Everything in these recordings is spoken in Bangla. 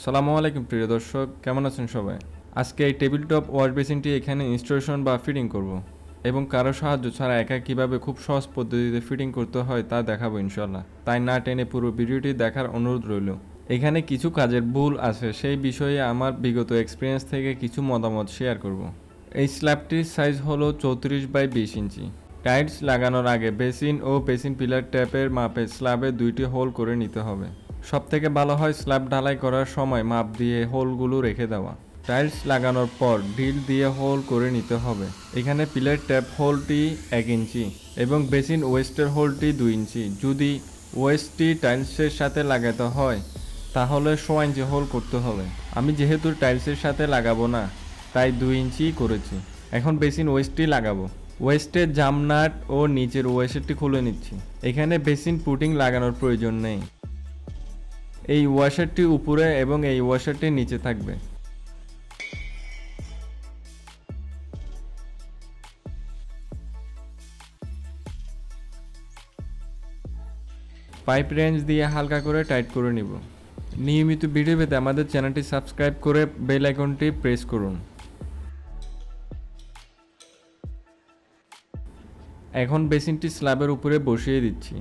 সালামু আলাইকুম, প্রিয় দর্শক। কেমন আছেন সবাই? আজকে এই টেবিল টপ ওয়াশ বেসিনটি এখানে ইনস্টলেশন বা ফিটিং করব এবং কারও সাহায্য ছাড়া একা কীভাবে খুব সহজ পদ্ধতিতে ফিটিং করতে হয় তা দেখাবো ইনশাল্লাহ তাই না টেনে পুরো ভিডিওটি দেখার অনুরোধ রইল। এখানে কিছু কাজের ভুল আছে, সেই বিষয়ে আমার বিগত এক্সপিরিয়েন্স থেকে কিছু মতামত শেয়ার করব। এই স্ল্যাবটির সাইজ হলো চৌত্রিশ বাই বিশ ইঞ্চি। টাইলস লাগানোর আগে বেসিন ও বেসিন পিলার ট্যাপের মাপে স্ল্যাবে দুইটি হোল করে নিতে হবে। সব থেকে ভালো হয় স্ল্যাব ঢালাই করার সময় মাপ দিয়ে হোলগুলো রেখে দেওয়া। টাইলস লাগানোর পর ড্রিল দিয়ে হোল করে নিতে হবে। এখানে পিলার ট্যাপ হোলটি এক ইঞ্চি এবং বেসিন ওয়েস্টের হোলটি দুই ইঞ্চি। যদি ওয়েস্টটি টাইলসের সাথে লাগাতে হয়, তাহলে শো ইঞ্চি হোল করতে হবে। আমি যেহেতু টাইলসের সাথে লাগাবো না, তাই দুই ইঞ্চি করেছি। এখন বেসিন ওয়েস্টটি লাগাবো। ওয়েস্টের জামনাট ও নিচের ওয়েস্টটি খুলে নিচ্ছি। এখানে বেসিন পুটিং লাগানোর প্রয়োজন নেই। এই ওয়াশারটি উপরে এবং এই ওয়াশারটি নিচে থাকবে। পাইপ রেঞ্জ দিয়ে হালকা করে টাইট করে নিব। নিয়মিত ভিডিও পেতে আমাদের চ্যানেলটি সাবস্ক্রাইব করে বেল আইকনটি প্রেস করুন। এখন বেসিনটি স্ল্যাবের উপরে বসিয়ে দিচ্ছি।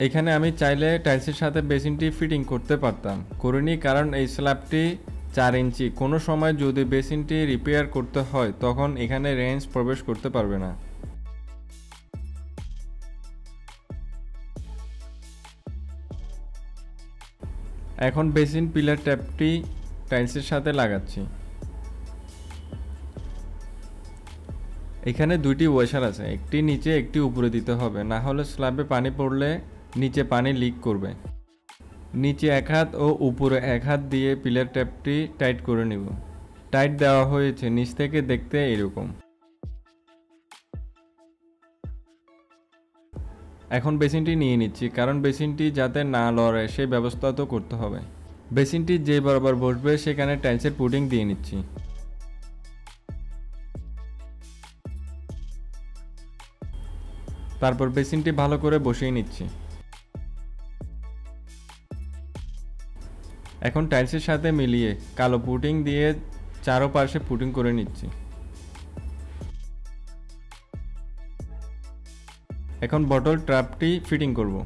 এখানে আমি চাইলে টাইলসের সাথে বেসিনটি ফিটিং করতে পারতাম। করিনি কারণ এই স্ল্যাবটি চার ইঞ্চি। কোনো সময় যদি বেসিনটি রিপেয়ার করতে হয়, তখন এখানে রেঞ্জ প্রবেশ করতে পারবে না। এখন বেসিন পিলার ট্যাপটি টাইলসের সাথে লাগাচ্ছি। এখানে দুইটি ওয়াশার আছে। একটি নিচে, একটি উপরে দিতে হবে। না হলে স্ল্যাবে পানি পড়লে নিচে পানি লিক করবে। নিচে এক হাত ও উপরে এক হাত দিয়ে পিলার ট্যাপটি টাইট করে নিব। টাইট দেওয়া হয়েছে, নিচ থেকে দেখতে এরকম। এখন বেসিনটি নিয়ে নিচ্ছি, কারণ বেসিনটি যাতে না লড়ে, সেই ব্যবস্থা তো করতে হবে। বেসিনটি যে বরাবর বসবে, সেখানে টাইলসের পুডিং দিয়ে নিচ্ছি। তারপর বেসিনটি ভালো করে বসিয়ে নিচ্ছি। এখন টাইলসের সাথে মিলিয়ে কালো পুটিং দিয়ে চারো পাশে পুটিং করে নিচ্ছি। এখন বটল ট্র্যাপটি ফিটিং করব।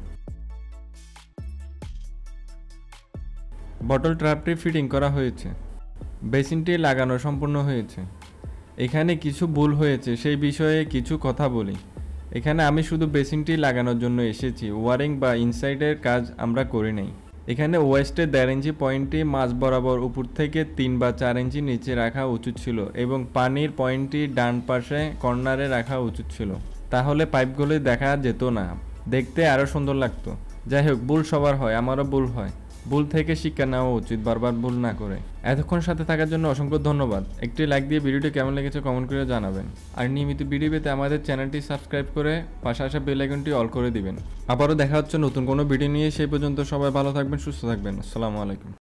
বটল ট্র্যাপটি ফিটিং করা হয়েছে। বেসিনটি লাগানো সম্পূর্ণ হয়েছে। এখানে কিছু ভুল হয়েছে, সেই বিষয়ে কিছু কথা বলি। এখানে আমি শুধু বেসিনটি লাগানোর জন্য এসেছি, ওয়ারিং বা ইনসাইডের কাজ আমরা করি নাই। এখানে ওয়েস্টের দেড় ইঞ্চি পয়েন্টটি মাঝ বরাবর উপর থেকে তিন বা চার ইঞ্চি নিচে রাখা উচিত ছিল এবং পানির পয়েন্টটি ডান পাশে কর্নারে রাখা উচিত ছিল। তাহলে পাইপগুলি দেখা যেত না। দেখতে আরও সুন্দর লাগতো। যাই হোক, ভুল সবার হয়, আমারও ভুল হয়। ভুল থেকে শিক্ষা নেওয়া উচিত, বারবার ভুল না করে। এতক্ষণ সাথে থাকার জন্য অসংখ্য ধন্যবাদ। একটি লাইক দিয়ে ভিডিওটি কেমন লেগেছে কমেন্ট করে জানাবেন। আর নিয়মিত ভিডিও পেতে আমাদের চ্যানেলটি সাবস্ক্রাইব করে পাশে আসা বেল আইকনটি অল করে দিবেন। আবারও দেখা হচ্ছে নতুন কোনো ভিডিও নিয়ে। সেই পর্যন্ত সবাই ভালো থাকবেন, সুস্থ থাকবেন। আসসালামু আলাইকুম।